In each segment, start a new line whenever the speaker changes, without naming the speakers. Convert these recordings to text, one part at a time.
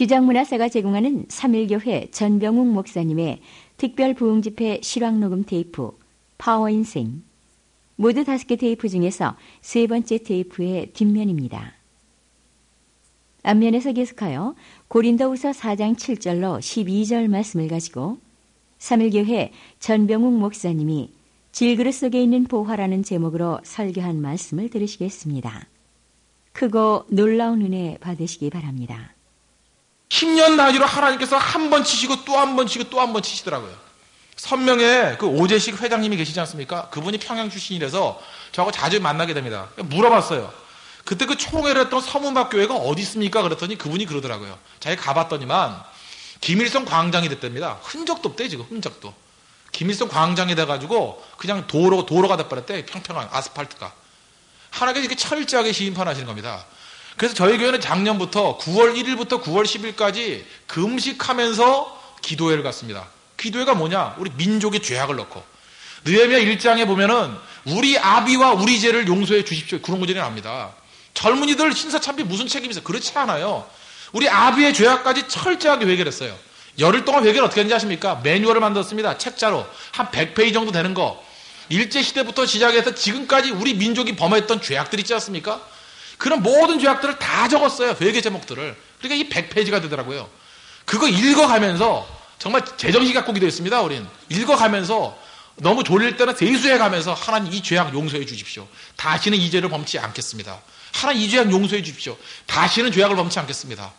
기장문화사가 제공하는 3일교회 전병욱 목사님의 특별 부흥집회 실황녹음 테이프 파워인생 모두 다섯 개 테이프 중에서 세 번째 테이프의 뒷면입니다. 앞면에서 계속하여 고린도후서 4장 7절로 12절 말씀을 가지고 3일교회 전병욱 목사님이 질그릇 속에 있는 보화라는 제목으로 설교한 말씀을 들으시겠습니다. 크고 놀라운 은혜 받으시기 바랍니다.
10년 단위로 하나님께서 한 번 치시고 또 한 번 치시고 또 한 번 치시더라고요. 선명에 그 오재식 회장님이 계시지 않습니까? 그분이 평양 출신이라서 저하고 자주 만나게 됩니다. 물어봤어요. 그때 그 총회를 했던 서문박 교회가 어디 있습니까? 그랬더니 그분이 그러더라고요. 자기 가봤더니만 김일성 광장이 됐답니다. 흔적도 없대 지금 흔적도. 김일성 광장이 돼가지고 그냥 도로 도로가 돼버렸대 평평한 아스팔트가. 하나님께서 이렇게 철저하게 시인판하시는 겁니다. 그래서 저희 교회는 작년부터 9월 1일부터 9월 10일까지 금식하면서 기도회를 갔습니다. 기도회가 뭐냐? 우리 민족의 죄악을 넣고 느헤미야 1장에 보면은 우리 아비와 우리 죄를 용서해 주십시오. 그런 구절이 나옵니다. 젊은이들 신사참비 무슨 책임이 있어요? 그렇지 않아요. 우리 아비의 죄악까지 철저하게 회개했어요. 열흘 동안 회개를 어떻게 했는지 아십니까? 매뉴얼을 만들었습니다. 책자로. 한 100페이지 정도 되는 거. 일제시대부터 시작해서 지금까지 우리 민족이 범했던 죄악들 있지 않습니까? 그런 모든 죄악들을 다 적었어요. 회개 제목들을. 그러니까 이 100페이지가 되더라고요. 그거 읽어가면서 정말 제정신 갖고 기도했습니다. 우린. 읽어가면서 너무 졸릴 때는 대수해 가면서 하나님 이 죄악 용서해 주십시오. 다시는 이 죄를 범치 않겠습니다. 하나님 이 죄악 용서해 주십시오. 다시는 죄악을 범치 않겠습니다.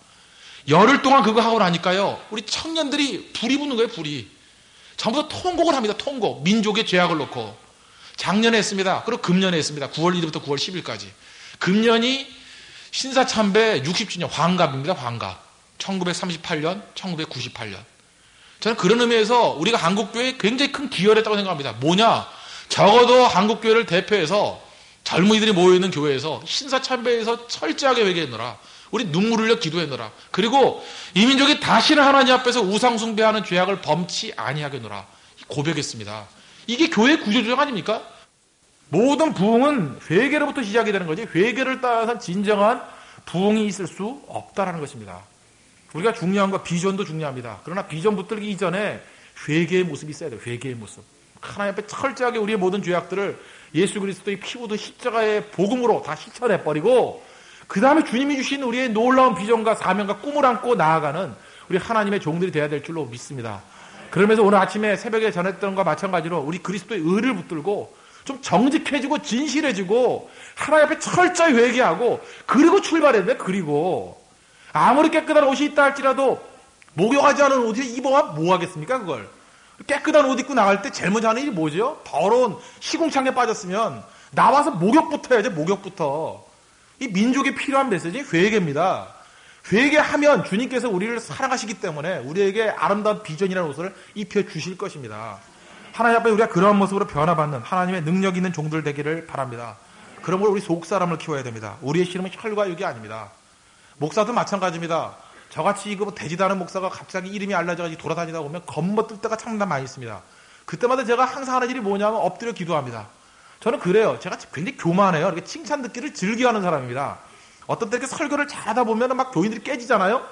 열흘 동안 그거 하고 나니까요. 우리 청년들이 불이 붙는 거예요, 불이. 전부 다 통곡을 합니다, 통곡. 민족의 죄악을 놓고. 작년에 했습니다. 그리고 금년에 했습니다. 9월 1일부터 9월 10일까지. 금년이 신사참배 60주년 환갑입니다, 환갑. 1938년, 1998년. 저는 그런 의미에서 우리가 한국교회에 굉장히 큰 기여를 했다고 생각합니다. 뭐냐? 적어도 한국교회를 대표해서 젊은이들이 모여있는 교회에서 신사참배에서 철저하게 회개했노라. 우리 눈물 흘려 기도했노라. 그리고 이 민족이 다시는 하나님 앞에서 우상숭배하는 죄악을 범치 아니하겠노라. 고백했습니다. 이게 교회 구조조정 아닙니까? 모든 부흥은 회개로부터 시작이 되는 거지 회개를 따라서 진정한 부흥이 있을 수 없다라는 것입니다. 우리가 중요한 거 비전도 중요합니다. 그러나 비전 붙들기 이전에 회개의 모습이 있어야 돼요. 회개의 모습. 하나님 앞에 철저하게 우리의 모든 죄악들을 예수 그리스도의 피부도 십자가의 복음으로 다 씻어내 버리고 그 다음에 주님이 주신 우리의 놀라운 비전과 사명과 꿈을 안고 나아가는 우리 하나님의 종들이 되어야 될 줄로 믿습니다. 그러면서 오늘 아침에 새벽에 전했던 것과 마찬가지로 우리 그리스도의 의를 붙들고 좀 정직해지고 진실해지고 하나님 앞에 철저히 회개하고 그리고 출발해야 돼. 그리고 아무리 깨끗한 옷이 있다 할지라도 목욕하지 않은 옷을 입어야 뭐 하겠습니까 그걸 깨끗한 옷 입고 나갈 때 제일 먼저 하는 일이 뭐죠? 더러운 시궁창에 빠졌으면 나와서 목욕부터 해야죠 목욕부터 이 민족에 필요한 메시지 회개입니다 회개하면 주님께서 우리를 사랑하시기 때문에 우리에게 아름다운 비전이라는 옷을 입혀 주실 것입니다 하나님 앞에 우리가 그러한 모습으로 변화받는 하나님의 능력 있는 종들 되기를 바랍니다 그러므로 우리 속 사람을 키워야 됩니다 우리의 씨름은 혈과 육이 아닙니다 목사도 마찬가지입니다. 저같이 이거 뭐 되지도 않은 목사가 갑자기 이름이 알려져가지고 돌아다니다 보면 겁먹을 때가 참 많이 있습니다. 그때마다 제가 항상 하는 일이 뭐냐면 엎드려 기도합니다. 저는 그래요. 제가 굉장히 교만해요. 이렇게 칭찬 듣기를 즐겨하는 사람입니다. 어떤 때 이렇게 설교를 잘하다 보면 막 교인들이 깨지잖아요?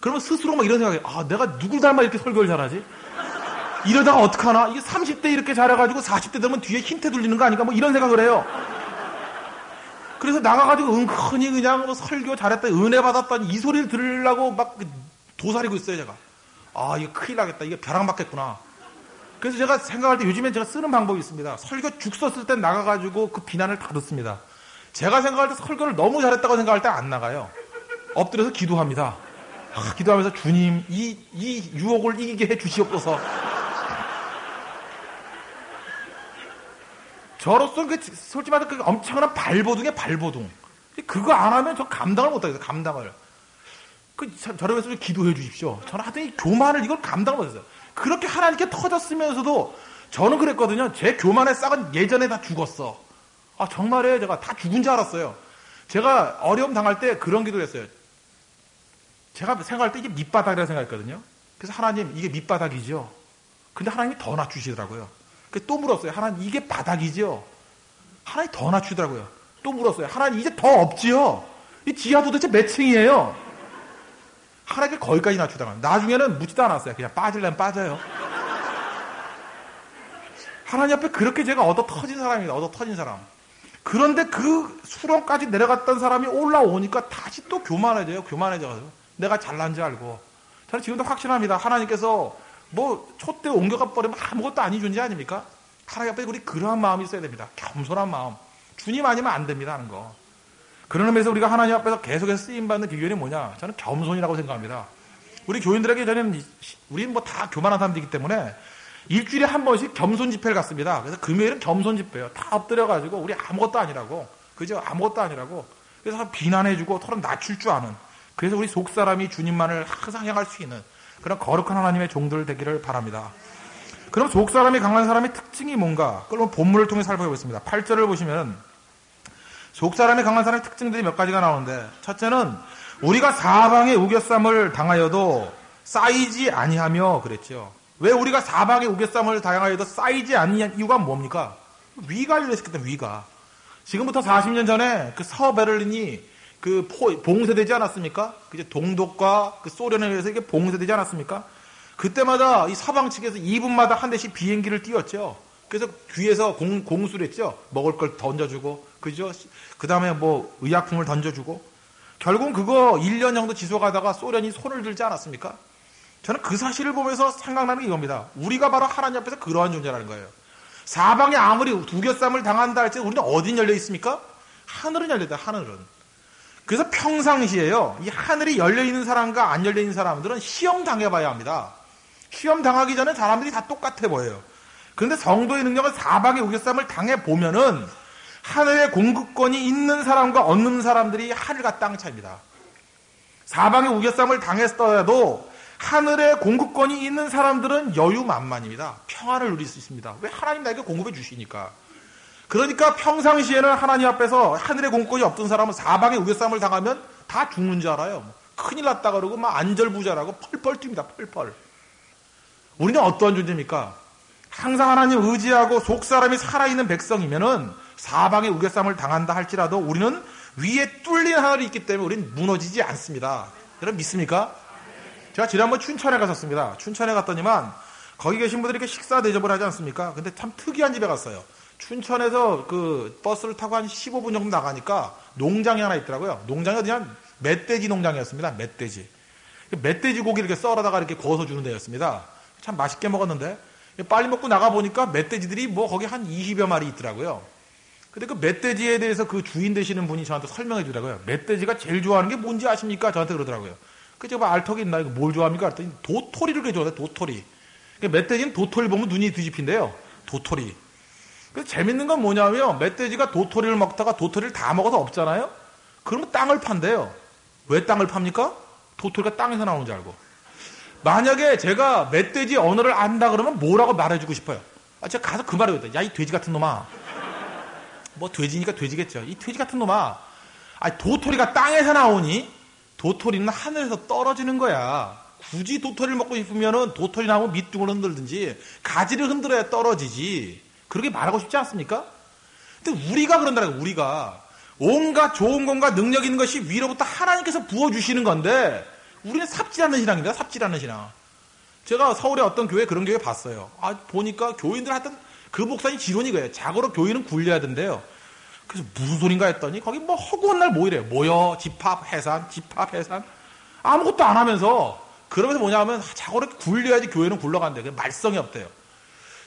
그러면 스스로 막 이런 생각이 아, 내가 누굴 닮아 이렇게 설교를 잘하지? 이러다가 어떡하나? 이게 30대 이렇게 잘해가지고 40대 되면 뒤에 힌트 들리는 거 아닌가? 뭐 이런 생각을 해요. 그래서 나가가지고 은근히 그냥 뭐 설교 잘했다, 은혜 받았다니 이 소리를 들으려고 막 도사리고 있어요, 제가. 아, 이거 큰일 나겠다. 이게 벼락 맞겠구나. 그래서 제가 생각할 때 요즘엔 제가 쓰는 방법이 있습니다. 설교 죽 썼을 땐 나가가지고 그 비난을 다 듣습니다. 제가 생각할 때 설교를 너무 잘했다고 생각할 때 안 나가요. 엎드려서 기도합니다. 아, 기도하면서 주님, 이, 이 유혹을 이기게 해 주시옵소서. 저로서 그 솔직히 말해서 그 엄청난 발버둥에 발버둥. 그거 안 하면 저 감당을 못하겠어요. 감당을. 그 저러면서 기도해 주십시오. 저는 하여튼 이 교만을 이걸 감당을 못했어요. 그렇게 하나님께 터졌으면서도 저는 그랬거든요. 제 교만의 싹은 예전에 다 죽었어. 아 정말에 제가 다 죽은 줄 알았어요. 제가 어려움 당할 때 그런 기도를 했어요. 제가 생각할 때 이게 밑바닥이라고 생각했거든요. 그래서 하나님 이게 밑바닥이죠. 근데 하나님이 더 낮추시더라고요. 또 물었어요. 하나님 이게 바닥이지요? 하나님 더 낮추더라고요. 또 물었어요. 하나님 이제 더 없지요? 이 지하 도대체 몇 층이에요? 하나님께 거기까지 낮추다가 나중에는 묻지도 않았어요. 그냥 빠질려면 빠져요. 하나님 앞에 그렇게 제가 얻어 터진 사람입니다. 얻어 터진 사람. 그런데 그 수렁까지 내려갔던 사람이 올라오니까 다시 또 교만해져요. 교만해져가지고. 내가 잘난 줄 알고. 저는 지금도 확신합니다. 하나님께서 뭐 촛대 옮겨가 버리면 아무것도 아닌 존재 아닙니까? 하나님 앞에 우리 그러한 마음이 있어야 됩니다. 겸손한 마음. 주님 아니면 안 됩니다 하는 거. 그런 의미에서 우리가 하나님 앞에서 계속해서 쓰임받는 비결이 뭐냐? 저는 겸손이라고 생각합니다. 우리 교인들에게 저는, 우리는 뭐 다 교만한 사람들이기 때문에 일주일에 한 번씩 겸손 집회를 갔습니다. 그래서 금요일은 겸손 집회예요. 다 엎드려가지고 우리 아무것도 아니라고. 그죠? 아무것도 아니라고. 그래서 비난해주고 서로 낮출 줄 아는. 그래서 우리 속 사람이 주님만을 항상 향할 수 있는 그런 거룩한 하나님의 종들 되기를 바랍니다. 그럼 속 사람이 강한 사람의 특징이 뭔가? 그럼 본문을 통해 살펴보겠습니다. 8절을 보시면 속 사람이 강한 사람의 특징들이 몇 가지가 나오는데 첫째는 우리가 사방의 우겨쌈을 당하여도 쌓이지 아니하며 그랬죠. 왜 우리가 사방의 우겨쌈을 당하여도 쌓이지 아니한 이유가 뭡니까? 위가 열렸기 때문에 위가. 지금부터 40년 전에 그 서베를린이 그 포, 봉쇄되지 않았습니까? 그 이제 동독과 그 소련에 의해서 이게 봉쇄되지 않았습니까? 그때마다 이 서방 측에서 2분마다 한 대씩 비행기를 띄웠죠. 그래서 뒤에서 공, 공수를 했죠. 먹을 걸 던져주고, 그죠? 그 다음에 뭐 의약품을 던져주고. 결국 그거 1년 정도 지속하다가 소련이 손을 들지 않았습니까? 저는 그 사실을 보면서 생각나는 게 이겁니다. 우리가 바로 하나님 앞에서 그러한 존재라는 거예요. 사방에 아무리 두겹쌈을 당한다 할지 우리는 어디 열려 있습니까? 하늘은 열려 있다, 하늘은. 그래서 평상시에요. 이 하늘이 열려 있는 사람과 안 열려 있는 사람들은 시험 당해봐야 합니다. 시험 당하기 전에 사람들이 다 똑같아 보여요. 그런데 성도의 능력은 사방의 우겨쌈을 당해 보면은 하늘의 공급권이 있는 사람과 없는 사람들이 하늘과 땅 차입니다. 사방의 우겨쌈을 당했더라도 하늘의 공급권이 있는 사람들은 여유만만입니다. 평안을 누릴 수 있습니다. 왜 하나님 나에게 공급해 주시니까. 그러니까 평상시에는 하나님 앞에서 하늘의 공급권이 없던 사람은 사방의 우겨쌈을 당하면 다 죽는 줄 알아요. 큰일 났다 그러고 막 안절부절하고 펄펄 뜁니다. 펄펄. 우리는 어떠한 존재입니까? 항상 하나님 의지하고 속 사람이 살아있는 백성이면은 사방에 우겨쌈을 당한다 할지라도 우리는 위에 뚫린 하늘이 있기 때문에 우리는 무너지지 않습니다. 여러분 믿습니까? 제가 지난번 춘천에 갔었습니다. 춘천에 갔더니만 거기 계신 분들이 이렇게 식사 대접을 하지 않습니까? 근데 참 특이한 집에 갔어요. 춘천에서 그 버스를 타고 한 15분 정도 나가니까 농장이 하나 있더라고요. 농장이 그냥 멧돼지 농장이었습니다. 멧돼지. 멧돼지 고기 이렇게 썰어다가 이렇게 구워서 주는 데였습니다. 참 맛있게 먹었는데 빨리 먹고 나가 보니까 멧돼지들이 뭐 거기 한 20여 마리 있더라고요. 근데 그 멧돼지에 대해서 그 주인 되시는 분이 저한테 설명해 주더라고요. 멧돼지가 제일 좋아하는 게 뭔지 아십니까? 저한테 그러더라고요. 그 제가 알턱이 있나 이거 뭘 좋아합니까? 그랬더니 도토리를 그 좋아해 도토리. 멧돼지는 도토리 보면 눈이 뒤집힌대요. 도토리. 그래서 재밌는 건 뭐냐면 멧돼지가 도토리를 먹다가 도토리를 다 먹어서 없잖아요. 그러면 땅을 판대요. 왜 땅을 팝니까? 도토리가 땅에서 나오는 줄 알고. 만약에 제가 멧돼지 언어를 안다 그러면 뭐라고 말해주고 싶어요? 아, 제가 가서 그 말을 했다. 야, 이 돼지 같은 놈아. 뭐 돼지니까 돼지겠죠. 이 돼지 같은 놈아. 아, 도토리가 땅에서 나오니? 도토리는 하늘에서 떨어지는 거야. 굳이 도토리를 먹고 싶으면은 도토리 나무 밑둥을 흔들든지 가지를 흔들어야 떨어지지. 그렇게 말하고 싶지 않습니까? 근데 우리가 그런다는 우리가 온갖 좋은 것과 능력 있는 것이 위로부터 하나님께서 부어주시는 건데 우리는 삽질하는 신앙입니다. 삽질하는 신앙. 제가 서울에 어떤 교회 그런 교회 봤어요. 아 보니까 교인들 하여튼 그 목사님 지론이 거예요. 자고로 교인은 굴려야 된대요. 그래서 무슨 소린가 했더니 거기 뭐 허구한 날 모이래요. 모여 집합 해산 집합 해산 아무것도 안 하면서 그러면서 뭐냐면 자고로 굴려야지 교회는 굴러간대. 그 말썽이 없대요.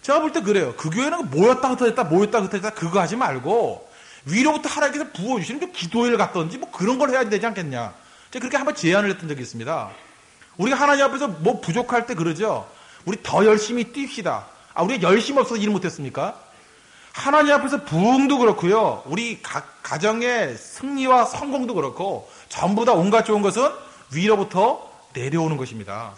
제가 볼 때 그래요. 그 교회는 모였다 흩어졌다 모였다 흩어졌다 그거 하지 말고 위로부터 하나님께서 부어주시는 게 기도회를 갔던지 뭐 그런 걸 해야 되지 않겠냐. 제가 그렇게 한번 제안을 했던 적이 있습니다. 우리가 하나님 앞에서 뭐 부족할 때 그러죠. 우리 더 열심히 뜁시다. 아, 우리가 열심히 없어서 일 못했습니까? 하나님 앞에서 부흥도 그렇고요. 우리 가, 가정의 승리와 성공도 그렇고 전부 다 온갖 좋은 것은 위로부터 내려오는 것입니다.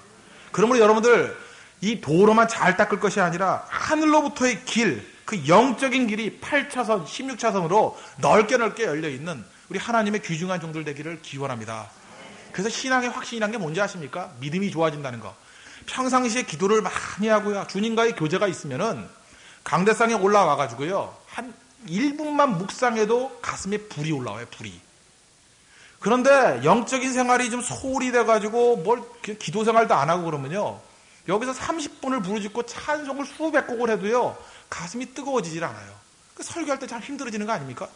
그러므로 여러분들 이 도로만 잘 닦을 것이 아니라 하늘로부터의 길, 그 영적인 길이 8차선, 16차선으로 넓게 넓게 열려 있는 우리 하나님의 귀중한 종들 되기를 기원합니다. 그래서 신앙의 확신이란 게 뭔지 아십니까? 믿음이 좋아진다는 거. 평상시에 기도를 많이 하고요. 주님과의 교제가 있으면은 강대상에 올라와 가지고요. 한 1분만 묵상해도 가슴에 불이 올라와요, 불이. 그런데 영적인 생활이 좀 소홀히 돼 가지고 뭘 기도 생활도 안 하고 그러면요. 여기서 30분을 부르짖고 찬송을 수백 곡을 해도요. 가슴이 뜨거워지질 않아요. 그 설교할 때 참 힘들어지는 거 아닙니까?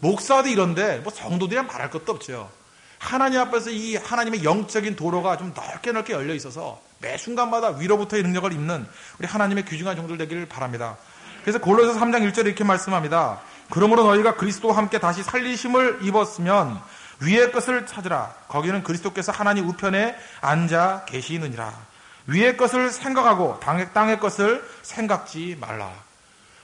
목사도 이런데 뭐 성도들이야 말할 것도 없죠. 하나님 앞에서 이 하나님의 영적인 도로가 좀 넓게 넓게 열려 있어서 매 순간마다 위로부터의 능력을 입는 우리 하나님의 귀중한 종들 되기를 바랍니다. 그래서 골로새서 3장 1절에 이렇게 말씀합니다. 그러므로 너희가 그리스도와 함께 다시 살리심을 입었으면 위의 것을 찾으라. 거기는 그리스도께서 하나님 우편에 앉아 계시느니라. 위의 것을 생각하고 땅의, 것을 생각지 말라.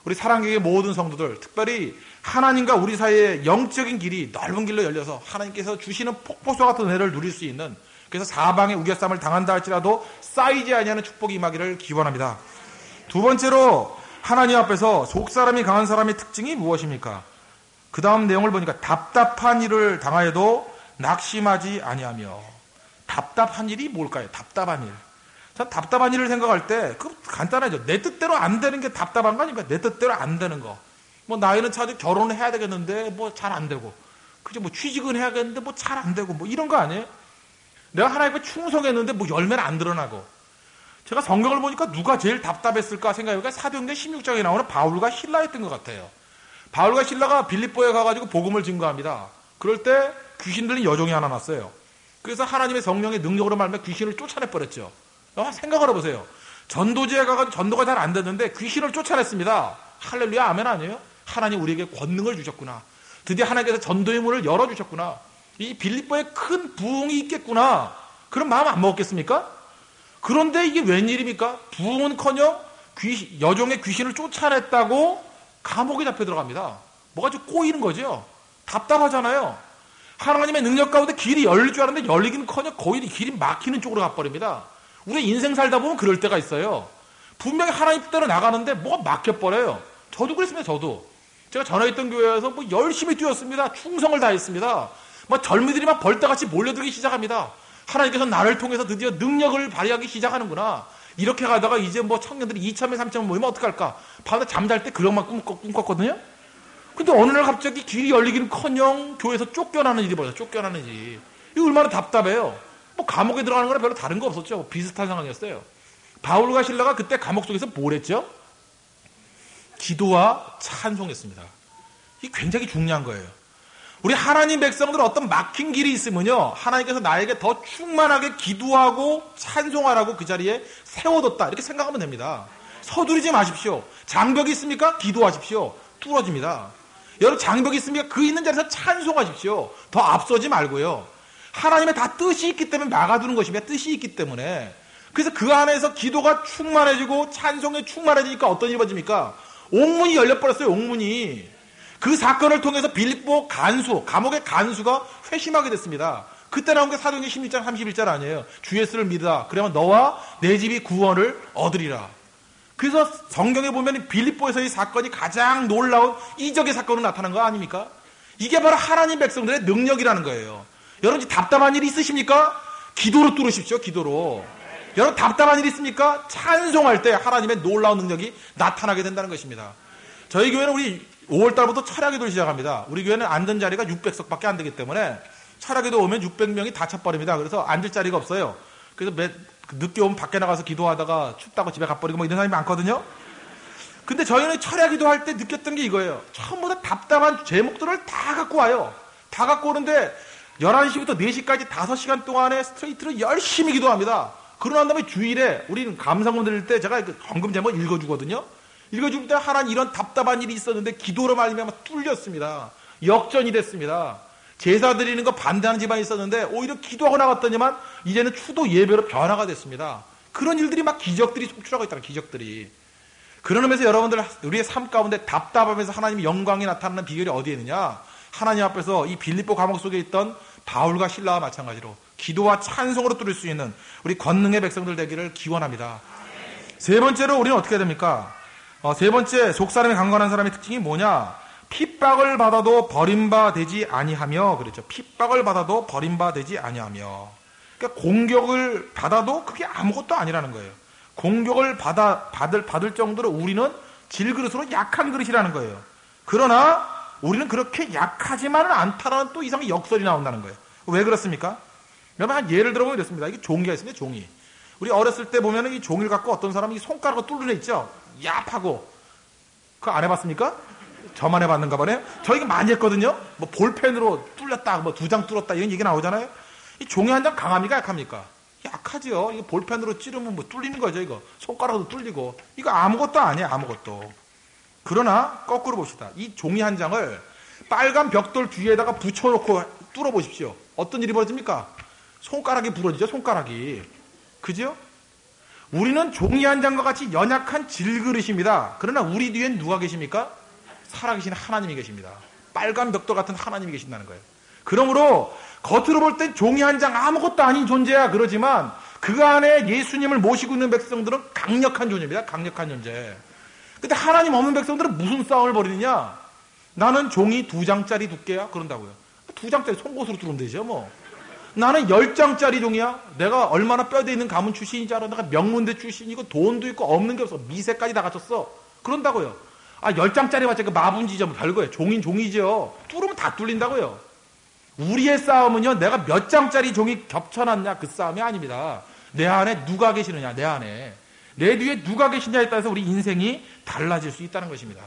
우리 사랑계의 모든 성도들, 특별히 하나님과 우리 사이의 영적인 길이 넓은 길로 열려서 하나님께서 주시는 폭포수 같은 은혜를 누릴 수 있는 그래서 사방에 우겨쌈을 당한다 할지라도 쌓이지 아니하는 축복이 임하기를 기원합니다. 두 번째로 하나님 앞에서 속사람이 강한 사람의 특징이 무엇입니까? 그 다음 내용을 보니까 답답한 일을 당하여도 낙심하지 아니하며 답답한 일이 뭘까요? 답답한 일. 전 답답한 일을 생각할 때 그 간단하죠. 내 뜻대로 안 되는 게 답답한 거 아닙니까? 내 뜻대로 안 되는 거. 뭐 나이는 차도 결혼을 해야 되겠는데 뭐 잘 안 되고 그죠? 뭐 취직은 해야겠는데 뭐 잘 안 되고 뭐 이런 거 아니에요? 내가 하나님께 충성했는데 뭐 열매는 안 드러나고 제가 성경을 보니까 누가 제일 답답했을까 생각해보니까 사도행전 16장에 나오는 바울과 신라였던 것 같아요. 바울과 신라가 빌립보에 가가지고 복음을 증거합니다. 그럴 때 귀신 들린 여종이 하나 났어요. 그래서 하나님의 성령의 능력으로 말하면 귀신을 쫓아내버렸죠. 생각을 해보세요. 전도지에 가가지고 전도가 잘 안 됐는데 귀신을 쫓아냈습니다. 할렐루야 아멘 아니에요? 하나님 우리에게 권능을 주셨구나. 드디어 하나님께서 전도의 문을 열어주셨구나. 이 빌립보에 큰 부흥이 있겠구나. 그런 마음 안 먹었겠습니까? 그런데 이게 웬일입니까? 부흥은 커녕 귀, 여종의 귀신을 쫓아냈다고 감옥에 잡혀 들어갑니다. 뭐가 좀 꼬이는 거죠. 답답하잖아요. 하나님의 능력 가운데 길이 열릴 줄 알았는데 열리기는 커녕 거의 길이 막히는 쪽으로 가버립니다. 우리 인생 살다 보면 그럴 때가 있어요. 분명히 하나님 뜻대로 나가는데 뭐가 막혀버려요. 저도 그랬습니다. 저도. 제가 전에 있던 교회에서 뭐 열심히 뛰었습니다. 충성을 다했습니다. 뭐 젊은이들이 막 벌떼같이 몰려들기 시작합니다. 하나님께서 나를 통해서 드디어 능력을 발휘하기 시작하는구나. 이렇게 가다가 이제 뭐 청년들이 2천명, 3천명 모이면 어떡할까? 밤에 잠잘 때 그런 만 꿈꿨거든요? 근데 어느 날 갑자기 길이 열리기는 커녕 교회에서 쫓겨나는 일이 벌어요. 쫓겨나는 일이. 이거 얼마나 답답해요. 뭐 감옥에 들어가는 거랑 별로 다른 거 없었죠. 비슷한 상황이었어요. 바울과 신라가 그때 감옥 속에서 뭘 했죠? 기도와 찬송했습니다. 이게 굉장히 중요한 거예요. 우리 하나님 백성들 어떤 막힌 길이 있으면요. 하나님께서 나에게 더 충만하게 기도하고 찬송하라고 그 자리에 세워뒀다. 이렇게 생각하면 됩니다. 서두르지 마십시오. 장벽이 있습니까? 기도하십시오. 뚫어집니다. 여러분 장벽이 있습니까? 그 있는 자리에서 찬송하십시오. 더 앞서지 말고요. 하나님의 다 뜻이 있기 때문에 막아두는 것입니다. 뜻이 있기 때문에. 그래서 그 안에서 기도가 충만해지고 찬송에 충만해지니까 어떤 일이 벌어집니까? 옥문이 열려버렸어요. 옥문이. 그 사건을 통해서 빌립보 간수, 감옥의 간수가 회심하게 됐습니다. 그때 나온 게 사도행전 16장 31절 아니에요. 주 예수를 믿으라. 그러면 너와 내 집이 구원을 얻으리라. 그래서 성경에 보면 빌립보에서의 사건이 가장 놀라운 이적의 사건으로 나타난 거 아닙니까? 이게 바로 하나님 백성들의 능력이라는 거예요. 여러분 답답한 일 있으십니까? 기도로 뚫으십시오. 기도로. 여러분 답답한 일 있습니까? 찬송할 때 하나님의 놀라운 능력이 나타나게 된다는 것입니다. 저희 교회는 우리 5월 달부터 철학기도를 시작합니다. 우리 교회는 앉은 자리가 600석밖에 안 되기 때문에 철학기도 오면 600명이 다 차버립니다. 그래서 앉을 자리가 없어요. 그래서 매, 늦게 오면 밖에 나가서 기도하다가 춥다고 집에 가버리고 뭐 이런 사람이 많거든요. 근데 저희는 철야기도 할 때 느꼈던 게 이거예요. 처음부 답답한 제목들을 다 갖고 와요. 다 갖고 오는데 11시부터 4시까지 5시간 동안에 스트레이트로 열심히 기도합니다. 그러고 난 다음에 주일에 우리는 감사금 드릴 때 제가 그 헌금 제목 읽어주거든요. 읽어줄 때 하나님 이런 답답한 일이 있었는데 기도로 말미암아 뚫렸습니다. 역전이 됐습니다. 제사 드리는 거 반대하는 집안이 있었는데 오히려 기도하고 나갔더니만 이제는 추도 예배로 변화가 됐습니다. 그런 일들이 막 기적들이 속출하고 있다는 기적들이. 그런 의미에서 여러분들 우리의 삶 가운데 답답하면서 하나님의 영광이 나타나는 비결이 어디에 있느냐? 하나님 앞에서 이 빌립보 감옥 속에 있던 바울과 신라와 마찬가지로 기도와 찬송으로 뚫을 수 있는 우리 권능의 백성들 되기를 기원합니다. 세 번째로 우리는 어떻게 됩니까? 어, 세 번째 속사람이 강건한 사람의 특징이 뭐냐? 핍박을 받아도 버림받되지 아니하며 그랬죠. 핍박을 받아도 버림받되지 아니하며. 그러니까 공격을 받아도 그게 아무것도 아니라는 거예요. 공격을 받아 받을 받을 정도로 우리는 질그릇으로 약한 그릇이라는 거예요. 그러나 우리는 그렇게 약하지만은 않다라는 또 이상의 역설이 나온다는 거예요. 왜 그렇습니까? 여러분 한 예를 들어보면 이렇습니다. 이게 종이가 있습니다. 종이. 우리 어렸을 때 보면 이 종이를 갖고 어떤 사람이 손가락으로 뚫는 애 있죠. 얍하고. 그거 안 해봤습니까? 저만 해봤는가 보네요. 저 이거 많이 했거든요. 뭐 볼펜으로 뚫렸다, 뭐 두 장 뚫었다 이런 얘기 나오잖아요. 이 종이 한 장 강합니까? 약합니까? 약하죠. 이거 볼펜으로 찌르면 뭐 뚫리는 거죠. 이거 손가락으로 뚫리고 이거 아무것도 아니에요. 아무것도. 그러나 거꾸로 봅시다. 이 종이 한 장을 빨간 벽돌 뒤에다가 붙여놓고 뚫어 보십시오. 어떤 일이 벌어집니까? 손가락이 부러지죠. 손가락이. 그죠? 우리는 종이 한 장과 같이 연약한 질그릇입니다. 그러나 우리 뒤엔 누가 계십니까? 살아계신 하나님이 계십니다. 빨간 벽돌 같은 하나님이 계신다는 거예요. 그러므로 겉으로 볼 땐 종이 한 장 아무것도 아닌 존재야 그러지만 그 안에 예수님을 모시고 있는 백성들은 강력한 존재입니다. 강력한 존재. 근데 하나님 없는 백성들은 무슨 싸움을 벌이느냐? 나는 종이 두 장짜리 두께야? 그런다고요. 두 장짜리 송곳으로 뚫으면 되죠, 뭐. 나는 열 장짜리 종이야? 내가 얼마나 뼈대 있는 가문 출신인지 알아? 내가 명문대 출신이고 돈도 있고 없는 게 없어. 미세까지 다 갖췄어. 그런다고요. 아, 열 장짜리 맞자 그 마분지죠. 뭐 별거예요. 종인 종이죠. 뚫으면 다 뚫린다고요. 우리의 싸움은요, 내가 몇 장짜리 종이 겹쳐놨냐 그 싸움이 아닙니다. 내 안에 누가 계시느냐, 내 안에. 내 뒤에 누가 계시냐에 따라서 우리 인생이 달라질 수 있다는 것입니다.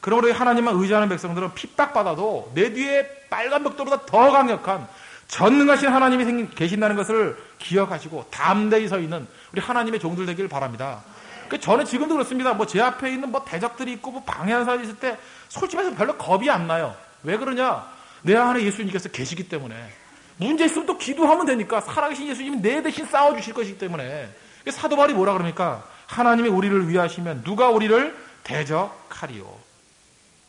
그러므로 하나님만 의지하는 백성들은 핍박받아도 내 뒤에 빨간 벽돌보다 더 강력한 전능하신 하나님이 계신다는 것을 기억하시고 담대히 서 있는 우리 하나님의 종들 되기를 바랍니다. 그 저는 지금도 그렇습니다. 뭐 제 앞에 있는 뭐 대적들이 있고 뭐 방해하는 사람이 있을 때 솔직히 말해서 별로 겁이 안 나요. 왜 그러냐? 내 안에 예수님께서 계시기 때문에. 문제 있으면 또 기도하면 되니까 살아계신 예수님이 내 대신 싸워주실 것이기 때문에. 사도 바울이 뭐라 그럽니까? 하나님이 우리를 위하시면 누가 우리를 대적하리요.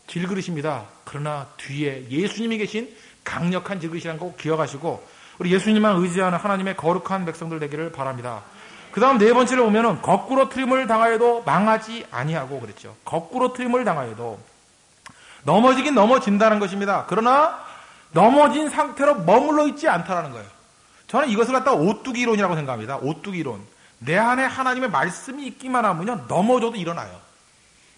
질그릇입니다. 그러나 뒤에 예수님이 계신 강력한 질그릇이라는 거 기억하시고 우리 예수님만 의지하는 하나님의 거룩한 백성들 되기를 바랍니다. 그 다음 네 번째로 보면은 거꾸로 트림을 당하여도 망하지 아니하고 그랬죠. 거꾸로 트림을 당하여도 넘어지긴 넘어진다는 것입니다. 그러나 넘어진 상태로 머물러 있지 않다라는 거예요. 저는 이것을 갖다 오뚜기 이론이라고 생각합니다. 오뚜기 이론. 내 안에 하나님의 말씀이 있기만 하면요 넘어져도 일어나요.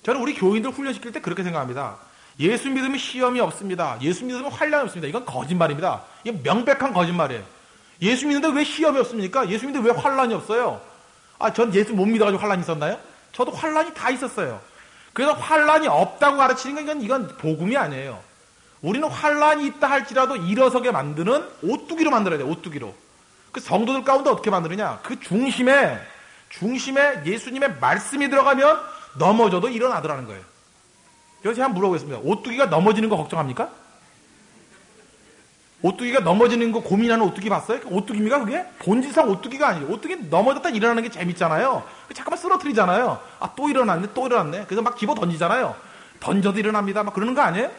저는 우리 교인들 훈련시킬 때 그렇게 생각합니다. 예수 믿으면 시험이 없습니다. 예수 믿으면 환란이 없습니다. 이건 거짓말입니다. 이건 명백한 거짓말이에요. 예수 믿는데 왜 시험이 없습니까? 예수 믿는데 왜 환란이 없어요? 아, 전 예수 못 믿어가지고 환란이 있었나요? 저도 환란이 다 있었어요. 그래서 환란이 없다고 가르치는 건 이건 복음이 아니에요. 우리는 환란이 있다 할지라도 일어서게 만드는 오뚜기로 만들어야 돼요. 오뚜기로. 그 성도들 가운데 어떻게 만드느냐? 그 중심에 중심에 예수님의 말씀이 들어가면 넘어져도 일어나더라는 거예요. 그래서 제가 물어보겠습니다. 오뚜기가 넘어지는 거 걱정합니까? 오뚜기가 넘어지는 거 고민하는 오뚜기 봤어요? 오뚜기입니까 그게? 본질상 오뚜기가 아니에요. 오뚜기 넘어졌다 일어나는 게 재밌잖아요. 잠깐만 쓰러뜨리잖아요. 아 또 일어났네 또 일어났네. 그래서 막 집어 던지잖아요. 던져도 일어납니다. 막 그러는 거 아니에요?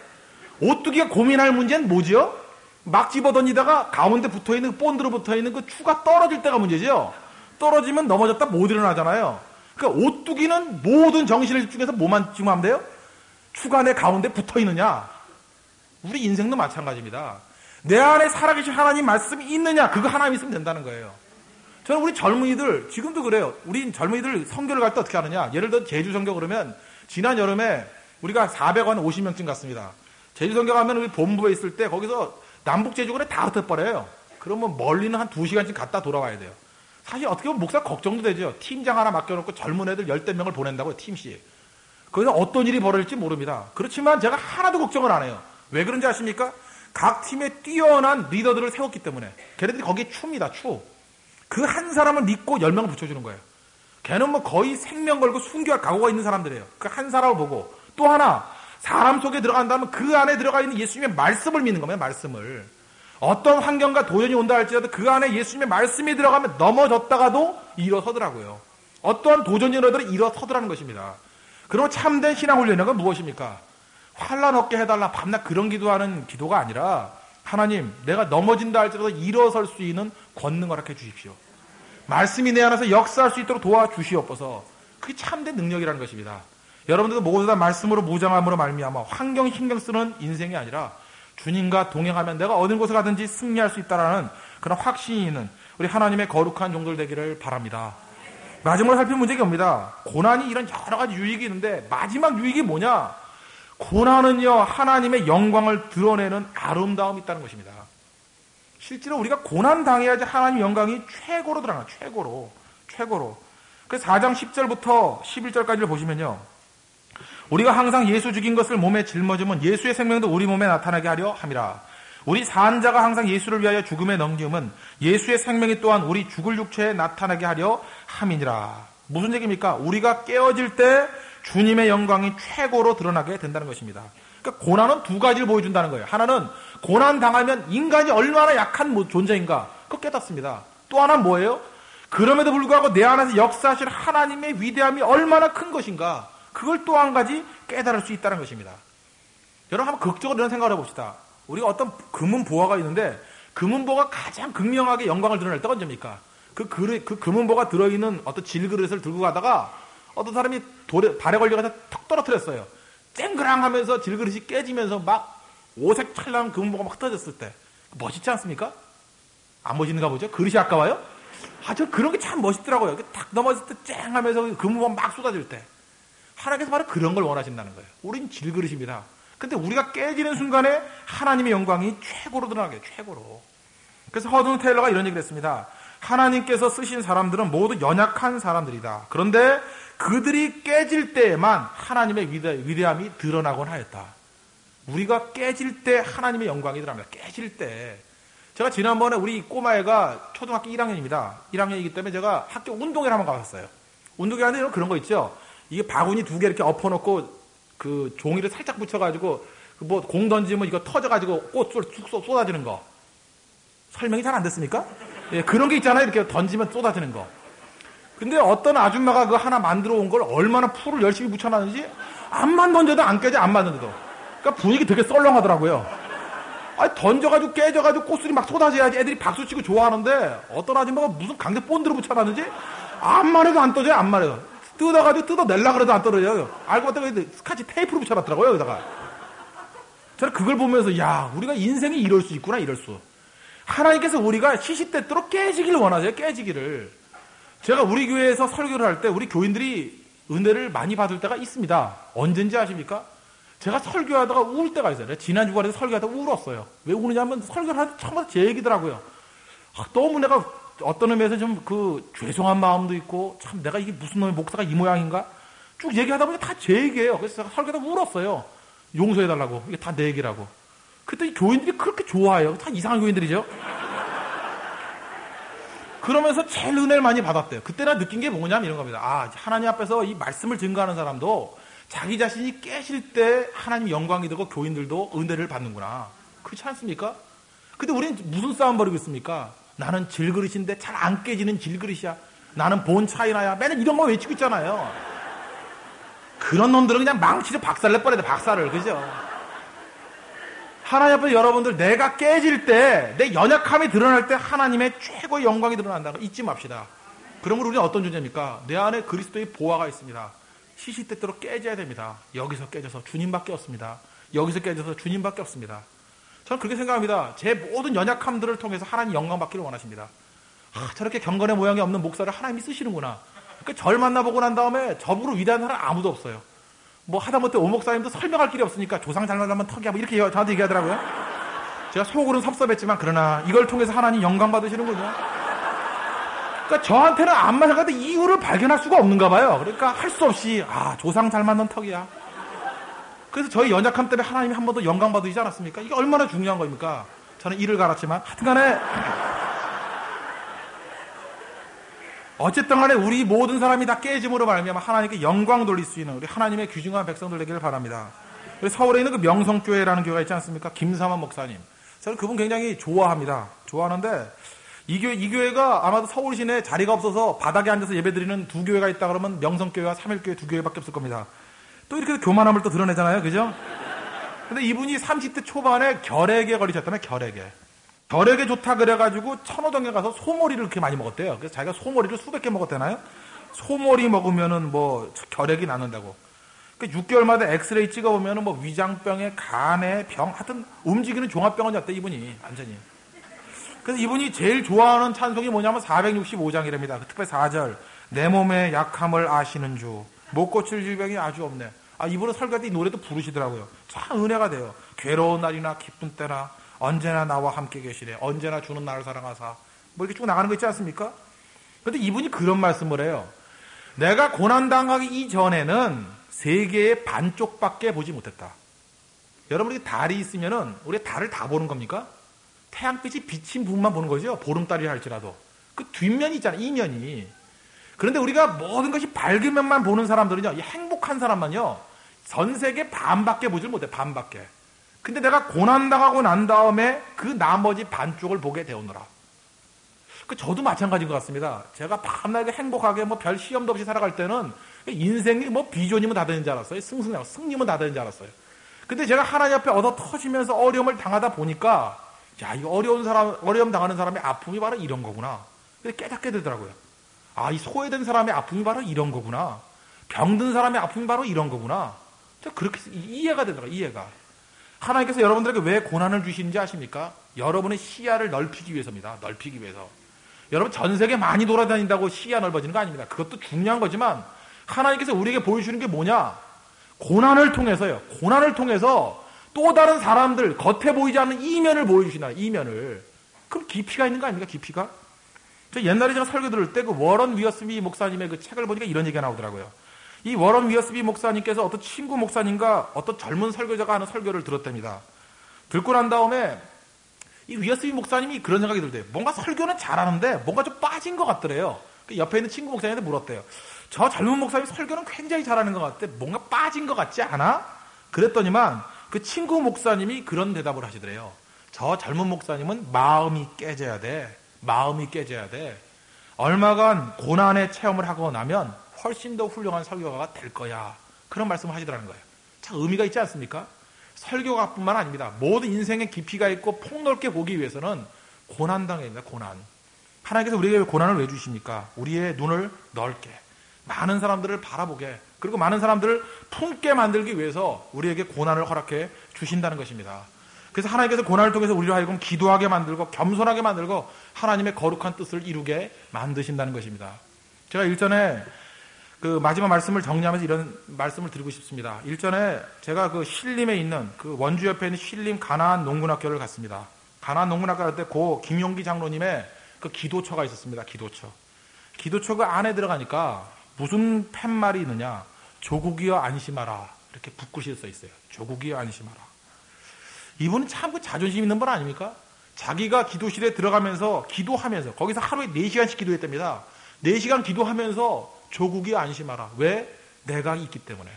오뚜기가 고민할 문제는 뭐지요? 막 집어 던지다가 가운데 붙어 있는 본드로 붙어 있는 그 추가 떨어질 때가 문제죠. 떨어지면 넘어졌다 못 일어나잖아요. 그러니까 오뚜기는 모든 정신을 집중해서 뭐만 집중하면 돼요? 내 가운데 붙어 있느냐? 우리 인생도 마찬가지입니다. 내 안에 살아계신 하나님 말씀이 있느냐? 그거 하나님 있으면 된다는 거예요. 저는 우리 젊은이들, 지금도 그래요. 우리 젊은이들 성교를 갈 때 어떻게 하느냐? 예를 들어 제주 성교 그러면 지난 여름에 우리가 400원 50명쯤 갔습니다. 제주 성교 가면 우리 본부에 있을 때 거기서 남북 제주권에 다 흩어버려요. 그러면 멀리는 한 2시간쯤 갔다 돌아와야 돼요. 사실 어떻게 보면 목사 걱정도 되죠. 팀장 하나 맡겨놓고 젊은 애들 열댓 명을 보낸다고요, 팀씩. 거기서 어떤 일이 벌어질지 모릅니다. 그렇지만 제가 하나도 걱정을 안 해요. 왜 그런지 아십니까? 각 팀에 뛰어난 리더들을 세웠기 때문에. 걔네들이 거기에 추입니다, 추. 그 한 사람을 믿고 열 명을 붙여주는 거예요. 걔는 뭐 거의 생명 걸고 순교할 각오가 있는 사람들이에요. 그 한 사람을 보고. 또 하나, 사람 속에 들어간다면 그 안에 들어가 있는 예수님의 말씀을 믿는 겁니다, 말씀을. 어떤 환경과 도전이 온다 할지라도 그 안에 예수님의 말씀이 들어가면 넘어졌다가도 일어서더라고요. 어떠한 도전이 일어나도 일어서더라는 것입니다. 그리고 참된 신앙 훈련은 건 무엇입니까? 환란 없게 해달라 밤낮 그런 기도하는 기도가 아니라 하나님 내가 넘어진다 할지라도 일어설 수 있는 권능 허락해 주십시오. 말씀이 내 안에서 역사할 수 있도록 도와주시옵소서. 그게 참된 능력이라는 것입니다. 여러분들도 모두 다 말씀으로 무장함으로 말미암아 환경 신경 쓰는 인생이 아니라 주님과 동행하면 내가 어느 곳에 가든지 승리할 수 있다라는 그런 확신이 있는 우리 하나님의 거룩한 종들 되기를 바랍니다. 마지막으로 살필 문제가 옵니다. 고난이 이런 여러 가지 유익이 있는데 마지막 유익이 뭐냐? 고난은요 하나님의 영광을 드러내는 아름다움이 있다는 것입니다. 실제로 우리가 고난 당해야지 하나님 영광이 최고로 드러나 최고로 최고로. 그래서 4장 10절부터 11절까지를 보시면요. 우리가 항상 예수 죽인 것을 몸에 짊어지면 예수의 생명도 우리 몸에 나타나게 하려 함이라. 우리 산자가 항상 예수를 위하여 죽음에 넘김은 예수의 생명이 또한 우리 죽을 육체에 나타나게 하려 함이니라. 무슨 얘기입니까? 우리가 깨어질 때 주님의 영광이 최고로 드러나게 된다는 것입니다. 그러니까 고난은 두 가지를 보여준다는 거예요. 하나는 고난 당하면 인간이 얼마나 약한 뭐 존재인가 그거 깨닫습니다. 또 하나는 뭐예요? 그럼에도 불구하고 내 안에서 역사하실 하나님의 위대함이 얼마나 큰 것인가 그걸 또 한 가지 깨달을 수 있다는 것입니다. 여러분 한번 극적으로 이런 생각을 해봅시다. 우리가 어떤 금은 보화가 있는데 금은 보가 가장 극명하게 영광을 드러낼 때가 언제입니까? 그, 그릇, 그 금은 보가 들어있는 어떤 질그릇을 들고 가다가 어떤 사람이 돌에, 발에 걸려가서 턱 떨어뜨렸어요. 쨍그랑 하면서 질그릇이 깨지면서 막 오색 찰랑 금은 보가 막 흩어졌을 때 멋있지 않습니까? 안 멋있는가 보죠? 그릇이 아까워요? 아, 저 그런 게 참 멋있더라고요. 탁 넘어졌을 때 쨍 하면서 금은 보가 막 쏟아질 때. 하나님께서 바로 그런 걸 원하신다는 거예요. 우린 질그릇입니다. 근데 우리가 깨지는 순간에 하나님의 영광이 최고로 드러나게 최고로. 그래서 허든 테일러가 이런 얘기를 했습니다. 하나님께서 쓰신 사람들은 모두 연약한 사람들이다. 그런데 그들이 깨질 때에만 하나님의 위대 함이 드러나곤 하였다. 우리가 깨질 때 하나님의 영광이 드러납니다. 깨질 때. 제가 지난번에 우리 꼬마애가 초등학교 1학년입니다. 1학년이기 때문에 제가 학교 운동회를 한번 가봤어요. 운동회 하는 그런 거 있죠. 이게 바구니 두 개 이렇게 엎어놓고 그 종이를 살짝 붙여가지고 뭐공 던지면 이거 터져가지고 꽃 쏟아지는 거. 설명이 잘 안 됐습니까? 예, 그런 게 있잖아요. 이렇게 던지면 쏟아지는 거. 근데 어떤 아줌마가 그 하나 만들어 온 걸 얼마나 풀을 열심히 붙여놨는지 안만 던져도 안 깨져, 안 맞는데도. 그러니까 분위기 되게 썰렁하더라고요. 아니, 던져가지고 깨져가지고 꽃술이 막 쏟아져야지 애들이 박수치고 좋아하는데 어떤 아줌마가 무슨 강제 본드로 붙여놨는지 안만 해도 안 떠져요, 안만 해도. 뜯어가지고 뜯어낼라 그래도 안 떨어져요. 알고 봤더니 스카치 테이프로 붙여놨더라고요, 여기다가. 저는 그걸 보면서, 야, 우리가 인생이 이럴 수 있구나, 이럴 수. 하나님께서 우리가 시시때때로 깨지기를 원하세요, 깨지기를. 제가 우리 교회에서 설교를 할 때 우리 교인들이 은혜를 많이 받을 때가 있습니다. 언젠지 아십니까? 제가 설교하다가 울 때가 있어요. 지난 주간에 설교하다가 울었어요. 왜 우느냐면 설교를 하는데 처음부터 제 얘기더라고요. 아, 너무 내가 어떤 의미에서 좀 그 죄송한 마음도 있고 참 내가 이게 무슨 놈의 목사가 이 모양인가 쭉 얘기하다 보니 다 제 얘기예요. 그래서 설교다 울었어요. 용서해달라고 이게 다 내 얘기라고. 그때 교인들이 그렇게 좋아해요. 다 이상한 교인들이죠. 그러면서 제일 은혜를 많이 받았대요. 그때 나 느낀 게 뭐냐면 이런 겁니다. 아, 하나님 앞에서 이 말씀을 증거하는 사람도 자기 자신이 깨실 때 하나님 영광이 되고 교인들도 은혜를 받는구나. 그렇지 않습니까? 근데 우리는 무슨 싸움 벌이고 있습니까? 나는 질그릇인데 잘 안 깨지는 질그릇이야. 나는 본 차이나야. 맨날 이런 거 외치고 있잖아요. 그런 놈들은 그냥 망치를 박살낼 뻔해도 박살을. 그죠? 하나님 앞에 여러분들 내가 깨질 때, 내 연약함이 드러날 때 하나님의 최고의 영광이 드러난다는 거 잊지 맙시다. 그러면 우리는 어떤 존재입니까? 내 안에 그리스도의 보화가 있습니다. 시시때때로 깨져야 됩니다. 여기서 깨져서 주님밖에 없습니다. 여기서 깨져서 주님밖에 없습니다. 저는 그렇게 생각합니다. 제 모든 연약함들을 통해서 하나님 영광 받기를 원하십니다. 아, 저렇게 경건의 모양이 없는 목사를 하나님이 쓰시는구나. 그절 만나보고 난 다음에 저으로 위대한 사람 아무도 없어요. 뭐 하다못해 오 목사님도 설명할 길이 없으니까 조상 잘못하면 턱이야 뭐 이렇게 저한테 얘기하더라고요. 제가 속으로는 섭섭했지만 그러나 이걸 통해서 하나님 영광 받으시는군요. 그러니까 저한테는 안 맞아가도 이유를 발견할 수가 없는가 봐요. 그러니까 할 수 없이 아 조상 잘 맞는 턱이야. 그래서 저희 연약함 때문에 하나님이 한 번 더 영광 받으시지 않았습니까? 이게 얼마나 중요한 겁니까? 저는 이를 갈았지만 하여튼 간에 어쨌든 간에 우리 모든 사람이 다 깨짐으로 말미암아 하나님께 영광 돌릴 수 있는 우리 하나님의 귀중한 백성들 되기를 바랍니다. 서울에 있는 그 명성교회라는 교회가 있지 않습니까? 김사만 목사님. 저는 그분 굉장히 좋아합니다. 좋아하는데 이 교회, 이 교회가 아마도 서울 시내 자리가 없어서 바닥에 앉아서 예배드리는 두 교회가 있다 그러면 명성교회와 삼일교회 두 교회밖에 없을 겁니다. 또 이렇게 교만함을 또 드러내잖아요. 그죠? 근데 이분이 30대 초반에 결핵에 걸리셨다며, 결핵에. 결핵에 좋다 그래가지고 천호동에 가서 소머리를 그렇게 많이 먹었대요. 그래서 자기가 소머리를 수백 개 먹었대나요? 소머리 먹으면은 뭐 결핵이 낫는다고. 그 6개월마다 엑스레이 찍어보면은 뭐 위장병에 간에 병, 하여튼 움직이는 종합병원이었대, 이분이. 완전히. 그래서 이분이 제일 좋아하는 찬송이 뭐냐면 465장이랍니다. 그 특별 4절. 내 몸의 약함을 아시는 주. 못 고칠 질병이 아주 없네. 아, 이분은 설교할 때 이 노래도 부르시더라고요. 참 은혜가 돼요. 괴로운 날이나 기쁜 때나 언제나 나와 함께 계시래. 언제나 주는 나를 사랑하사. 뭐 이렇게 쭉 나가는 거 있지 않습니까? 근데 이분이 그런 말씀을 해요. 내가 고난당하기 이전에는 세계의 반쪽밖에 보지 못했다. 여러분 이 달이 있으면은 우리 달을 다 보는 겁니까? 태양빛이 비친 부분만 보는 거죠. 보름달이 할지라도. 그 뒷면이 있잖아, 이면이. 그런데 우리가 모든 것이 밝은 면만 보는 사람들은요, 행복한 사람만요, 전 세계 반밖에 보질 못해, 반밖에. 근데 내가 고난당하고 난 다음에 그 나머지 반쪽을 보게 되오느라. 그 저도 마찬가지인 것 같습니다. 제가 밤낮 행복하게 뭐 별 시험도 없이 살아갈 때는 인생이 뭐 비전이면 다 되는 줄 알았어요. 승승, 승리면 다 되는 줄 알았어요. 근데 제가 하나님 앞에 얻어 터지면서 어려움을 당하다 보니까 야, 이 어려운 사람, 어려움 당하는 사람의 아픔이 바로 이런 거구나. 깨닫게 되더라고요. 아, 이 소외된 사람의 아픔이 바로 이런 거구나. 병든 사람의 아픔이 바로 이런 거구나. 그렇게 이해가 되더라고요, 이해가. 하나님께서 여러분들에게 왜 고난을 주시는지 아십니까? 여러분의 시야를 넓히기 위해서입니다. 넓히기 위해서. 여러분 전 세계 많이 돌아다닌다고 시야 넓어지는 거 아닙니다. 그것도 중요한 거지만 하나님께서 우리에게 보여주는 게 뭐냐? 고난을 통해서요. 고난을 통해서 또 다른 사람들 겉에 보이지 않는 이면을 보여주시나 이면을. 그럼 깊이가 있는 거 아닙니까? 깊이가? 저 옛날에 제가 설교 들을 때 그 워런 위어스비 목사님의 그 책을 보니까 이런 얘기가 나오더라고요. 이 워런 위어스비 목사님께서 어떤 친구 목사님과 어떤 젊은 설교자가 하는 설교를 들었답니다. 듣고 난 다음에 이 위어스비 목사님이 그런 생각이 들대요. 뭔가 설교는 잘하는데 뭔가 좀 빠진 것 같더래요. 그 옆에 있는 친구 목사님한테 물었대요. 저 젊은 목사님 설교는 굉장히 잘하는 것 같아. 뭔가 빠진 것 같지 않아? 그랬더니만 그 친구 목사님이 그런 대답을 하시더래요. 저 젊은 목사님은 마음이 깨져야 돼. 마음이 깨져야 돼. 얼마간 고난의 체험을 하고 나면 훨씬 더 훌륭한 설교가가 될 거야. 그런 말씀을 하시더라는 거예요. 참 의미가 있지 않습니까? 설교가뿐만 아닙니다. 모든 인생에 깊이가 있고 폭넓게 보기 위해서는 고난 당해야 고난. 하나님께서 우리에게 고난을 왜 주십니까? 우리의 눈을 넓게, 많은 사람들을 바라보게, 그리고 많은 사람들을 품게 만들기 위해서 우리에게 고난을 허락해 주신다는 것입니다. 그래서 하나님께서 고난을 통해서 우리를 하여금 기도하게 만들고 겸손하게 만들고 하나님의 거룩한 뜻을 이루게 만드신다는 것입니다. 제가 일전에 그 마지막 말씀을 정리하면서 이런 말씀을 드리고 싶습니다. 일전에 제가 그 신림에 있는 그 원주 옆에 있는 신림 가나안 농군학교를 갔습니다. 가나안 농군학교 갈때고 김용기 장로님의 그 기도처가 있었습니다. 기도처. 기도처 그 안에 들어가니까 무슨 팻말이 있느냐. 조국이여 안심하라. 이렇게 붓글씨에 써 있어요. 조국이여 안심하라. 이분은 참 그 자존심 있는 분 아닙니까? 자기가 기도실에 들어가면서 기도하면서 거기서 하루에 4시간씩 기도했답니다. 4시간 기도하면서 조국이 안심하라. 왜? 내가 있기 때문에.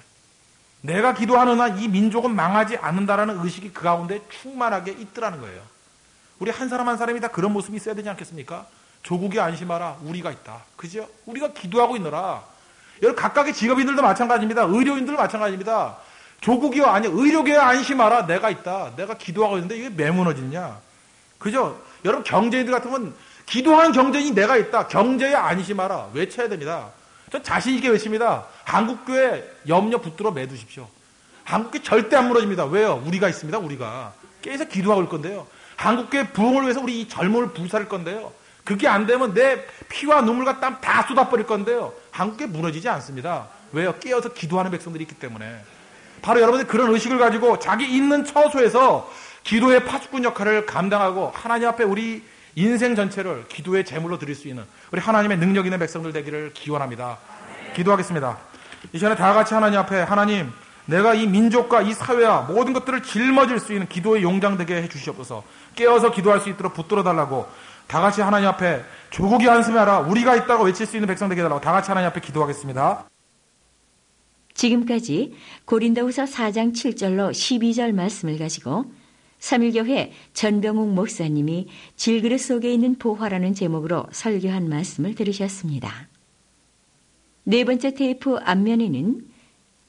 내가 기도하는 한 이 민족은 망하지 않는다라는 의식이 그 가운데 충만하게 있더라는 거예요. 우리 한 사람 한 사람이 다 그런 모습이 있어야 되지 않겠습니까? 조국이 안심하라. 우리가 있다. 그죠? 우리가 기도하고 있노라. 여러분 각각의 직업인들도 마찬가지입니다. 의료인들도 마찬가지입니다. 조국이요 아니 의료계에 안심하라. 내가 있다. 내가 기도하고 있는데 이게 왜 무너지냐? 그죠? 여러분 경제인들 같으면 기도하는 경제인이 내가 있다. 경제에 안심하라. 외쳐야 됩니다. 전 자신 있게 외칩니다. 한국교회 염려 붙들어 매두십시오. 한국교회 절대 안 무너집니다. 왜요? 우리가 있습니다. 우리가. 깨서 기도하고 올 건데요. 한국교회 부흥을 위해서 우리 이 젊음을 불살릴 건데요. 그게 안 되면 내 피와 눈물과 땀 다 쏟아버릴 건데요. 한국교회 무너지지 않습니다. 왜요? 깨어서 기도하는 백성들이 있기 때문에. 바로 여러분들 그런 의식을 가지고 자기 있는 처소에서 기도의 파수꾼 역할을 감당하고 하나님 앞에 우리 인생 전체를 기도의 제물로 드릴 수 있는 우리 하나님의 능력 있는 백성들 되기를 기원합니다. 기도하겠습니다. 이 시간에 다 같이 하나님 앞에 하나님 내가 이 민족과 이 사회와 모든 것들을 짊어질 수 있는 기도의 용장 되게 해 주시옵소서. 깨어서 기도할 수 있도록 붙들어 달라고 다 같이 하나님 앞에 조국이 안심하라 우리가 있다고 외칠 수 있는 백성 되게 달라고 다 같이 하나님 앞에 기도하겠습니다.
지금까지 고린도후서 4장 7절로 12절 말씀을 가지고 3일교회 전병욱 목사님이 질그릇 속에 있는 보화라는 제목으로 설교한 말씀을 들으셨습니다. 네 번째 테이프 앞면에는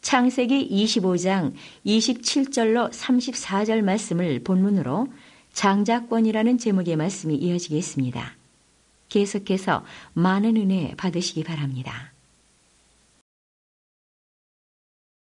창세기 25장 27절로 34절 말씀을 본문으로 장자권이라는 제목의 말씀이 이어지겠습니다. 계속해서 많은 은혜 받으시기 바랍니다.